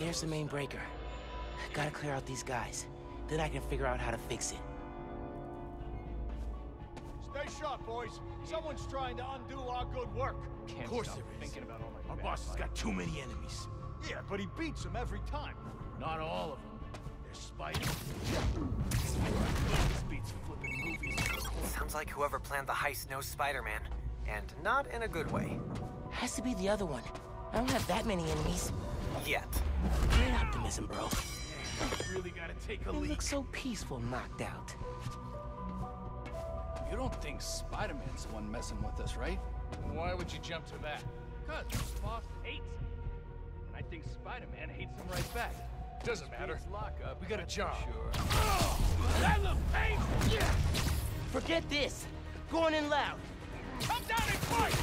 There's the main breaker. Gotta clear out these guys. Then I can figure out how to fix it. Stay sharp, boys. Someone's trying to undo our good work. Can't Of course stop there is. thinking about all my Our boss has got too many enemies. Yeah, but he beats them every time. Not all of them. They're spiders. Beats flipping movies. Sounds like whoever planned the heist knows Spider-Man. And not in a good way. Has to be the other one. I don't have that many enemies. Yet. Great optimism, bro. Really gotta take a You leak. look so peaceful knocked out. You don't think Spider-Man's the one messing with us, right? Why would you jump to that? Cause the boss hates him. And I think Spider-Man hates him right back. Doesn't matter. It's lockup. We got a job. Sure. Oh, that looks painful. Forget this. Going in loud. Come down and fight.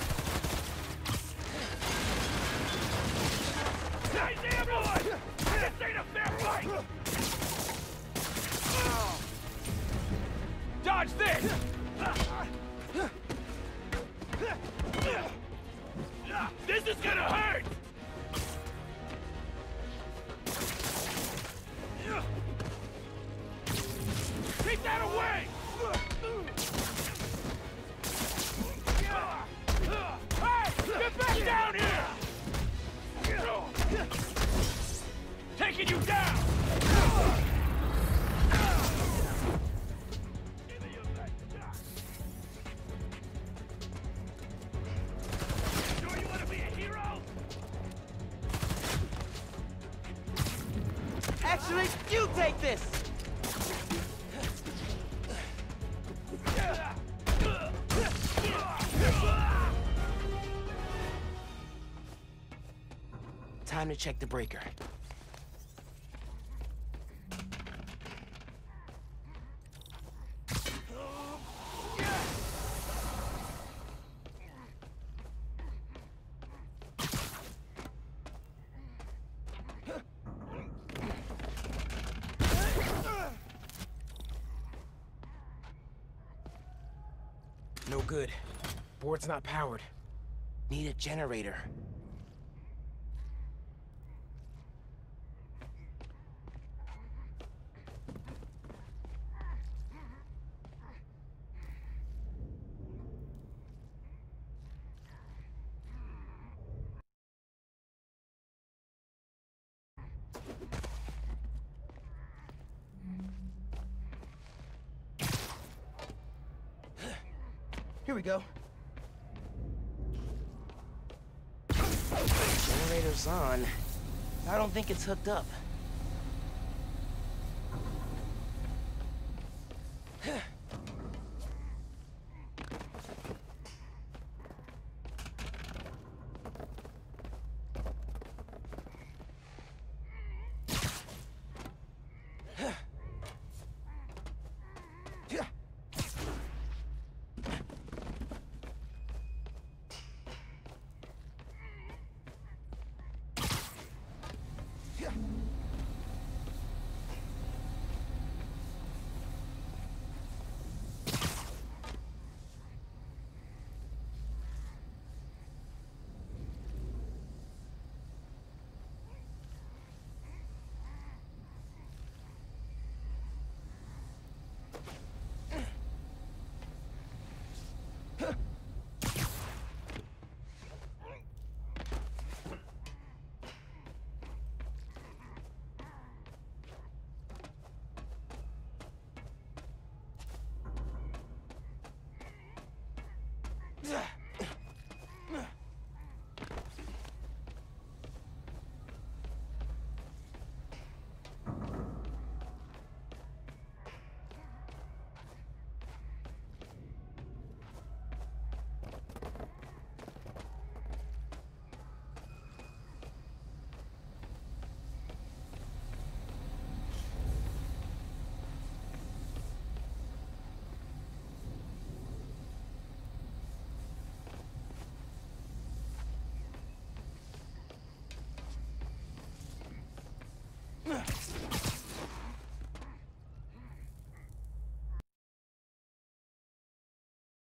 Hey, damn Dodge this! This is gonna hurt! Take that away! Hey! Get back down here! Taking you down! Actually, you take this! Time to check the breaker. No good. Board's not powered. Need a generator. Here we go. Generator's on. I don't think it's hooked up. Ugh.